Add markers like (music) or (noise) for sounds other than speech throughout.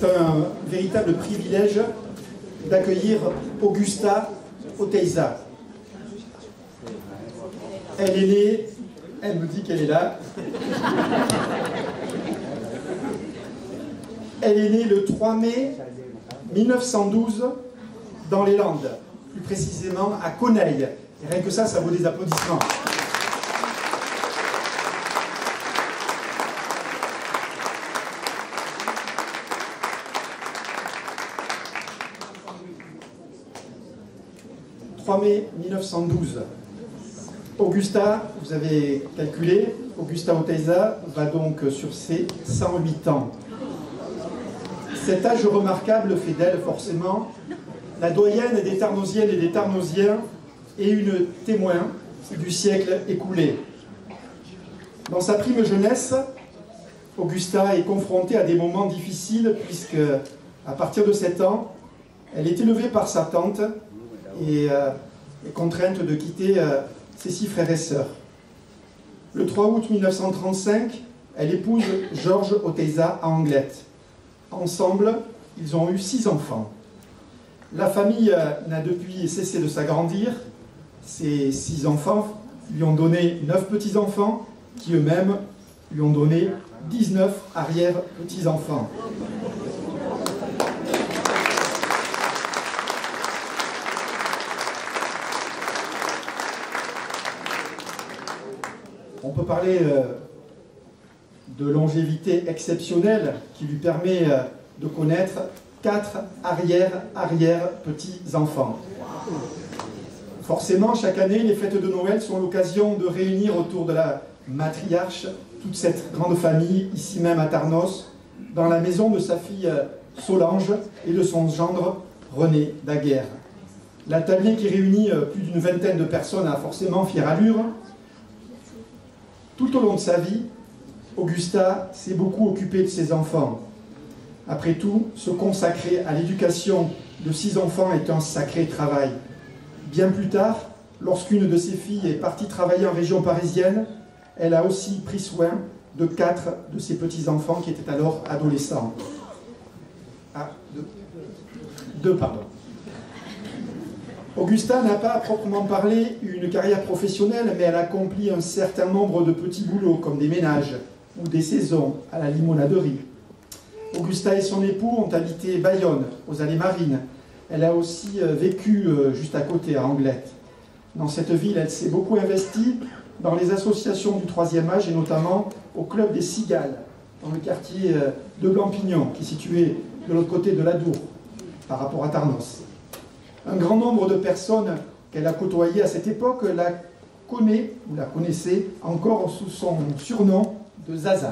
C'est un véritable privilège d'accueillir Augusta Oteiza. Elle est née, elle me dit qu'elle est là. Elle est née le 3 mai 1912 dans les Landes, plus précisément à Coneille. Rien que ça, ça vaut des applaudissements. « 3 mai 1912. Augusta, vous avez calculé, Augusta Oteiza va donc sur ses 108 ans. Cet âge remarquable fait d'elle forcément la doyenne des Tarnosiennes et des Tarnosiens et une témoin du siècle écoulé. Dans sa prime jeunesse, Augusta est confrontée à des moments difficiles puisque, à partir de 7 ans, elle est élevée par sa tante et euh, est contrainte de quitter euh, ses six frères et sœurs. Le 3 août 1935, elle épouse Georges Oteiza à Anglette. Ensemble, ils ont eu six enfants. La famille euh, n'a depuis cessé de s'agrandir. Ces six enfants lui ont donné neuf petits-enfants, qui eux-mêmes lui ont donné 19 arrière-petits-enfants. Peut parler euh, de longévité exceptionnelle qui lui permet euh, de connaître quatre arrière-arrière-petits-enfants. Forcément, chaque année, les fêtes de Noël sont l'occasion de réunir autour de la matriarche toute cette grande famille, ici même à Tarnos, dans la maison de sa fille euh, Solange et de son gendre René Daguerre. L'atelier qui réunit plus d'une vingtaine de personnes a forcément fière allure. Tout au long de sa vie, Augusta s'est beaucoup occupé de ses enfants. Après tout, se consacrer à l'éducation de six enfants est un sacré travail. Bien plus tard, lorsqu'une de ses filles est partie travailler en région parisienne, elle a aussi pris soin de quatre de ses petits-enfants qui étaient alors adolescents. Ah. Deux, pardon. Augusta n'a pas à proprement parlé une carrière professionnelle, mais elle accomplit un certain nombre de petits boulots, comme des ménages ou des saisons à la limonaderie. Augusta et son époux ont habité Bayonne, aux allées marines. Elle a aussi euh, vécu euh, juste à côté, à Anglette. Dans cette ville, elle s'est beaucoup investie dans les associations du troisième âge et notamment au club des Cigales, dans le quartier euh, de Blampignon, qui est situé de l'autre côté de l'Adour, par rapport à Tarnos. Un grand nombre de personnes qu'elle a côtoyées à cette époque la connaît, ou la connaissait encore sous son surnom de Zaza.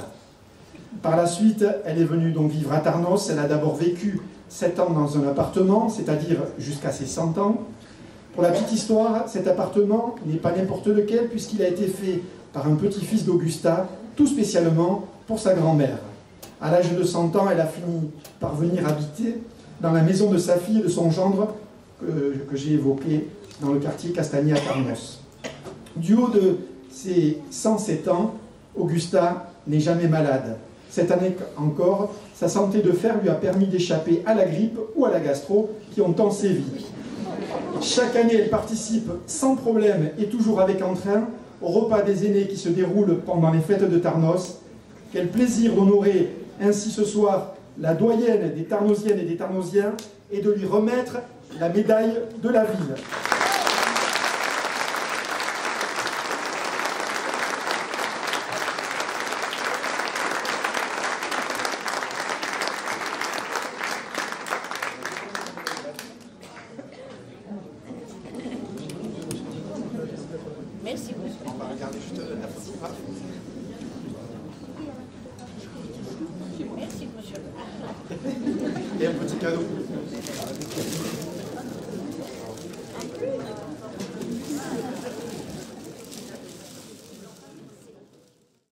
Par la suite, elle est venue donc vivre à Tarnos. Elle a d'abord vécu 7 ans dans un appartement, c'est-à-dire jusqu'à ses 100 ans. Pour la petite histoire, cet appartement n'est pas n'importe lequel puisqu'il a été fait par un petit-fils d'Augusta, tout spécialement pour sa grand-mère. À l'âge de 100 ans, elle a fini par venir habiter dans la maison de sa fille et de son gendre que, j'ai évoqué dans le quartier Castagné à Tarnos. Du haut de ses 107 ans, Augusta n'est jamais malade. Cette année encore, sa santé de fer lui a permis d'échapper à la grippe ou à la gastro qui ont tant sévi. Chaque année, elle participe sans problème et toujours avec entrain au repas des aînés qui se déroule pendant les fêtes de Tarnos. Quel plaisir d'honorer ainsi ce soir la doyenne des Tarnosiennes et des Tarnosiens et de lui remettre la médaille de la ville. Merci beaucoup. On va regarder juste la photographe. Merci, monsieur. Et un petit cadeau. (laughs)